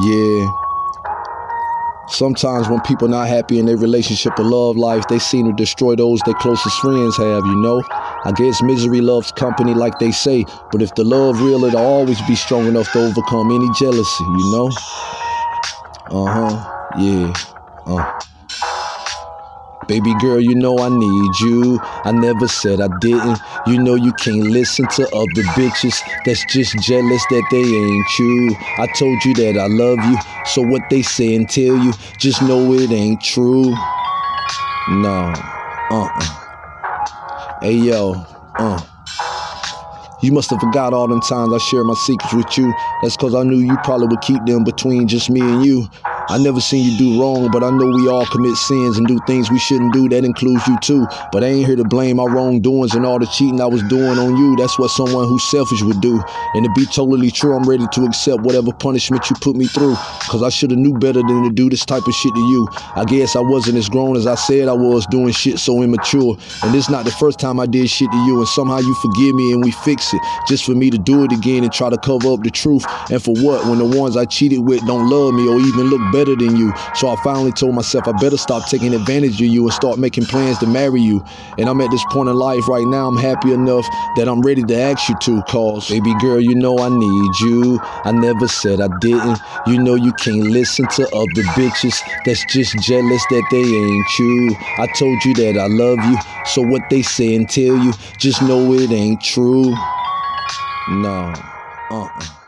Yeah. Sometimes when people not happy in their relationship or love life, they seem to destroy those their closest friends have, you know? I guess misery loves company like they say, but if the love real, it'll always be strong enough to overcome any jealousy, you know? Uh-huh. Yeah. Uh. Baby girl, you know I need you. I never said I didn't. You know you can't listen to other bitches that's just jealous that they ain't you. I told you that I love you, so what they say and tell you, just know it ain't true. No. Uh-uh. Hey yo, uh. You must have forgot all them times I shared my secrets with you. That's cause I knew you probably would keep them between just me and you. I never seen you do wrong, but I know we all commit sins and do things we shouldn't do. That includes you too. But I ain't here to blame my wrongdoings and all the cheating I was doing on you. That's what someone who's selfish would do. And to be totally true, I'm ready to accept whatever punishment you put me through. Cause I should have knew better than to do this type of shit to you. I guess I wasn't as grown as I said I was doing shit so immature. And this not the first time I did shit to you. And somehow you forgive me and we fix it. Just for me to do it again and try to cover up the truth. And for what? When the ones I cheated with don't love me or even look better than you. So I finally told myself I better stop taking advantage of you and start making plans to marry you. And I'm at this point in life right now, I'm happy enough that I'm ready to ask you to. Cause, baby girl, you know I need you. I never said I didn't. You know you can't listen to other bitches that's just jealous that they ain't you. I told you that I love you. So what they say and tell you, just know it ain't true. No. Uh-uh.